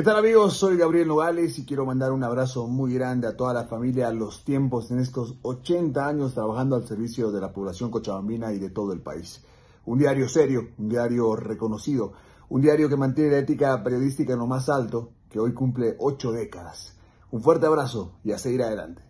¿Qué tal amigos? Soy Gabriel Nogales y quiero mandar un abrazo muy grande a toda la familia, a los tiempos en estos 80 años trabajando al servicio de la población cochabambina y de todo el país. Un diario serio, un diario reconocido, un diario que mantiene la ética periodística en lo más alto, que hoy cumple ocho décadas. Un fuerte abrazo y a seguir adelante.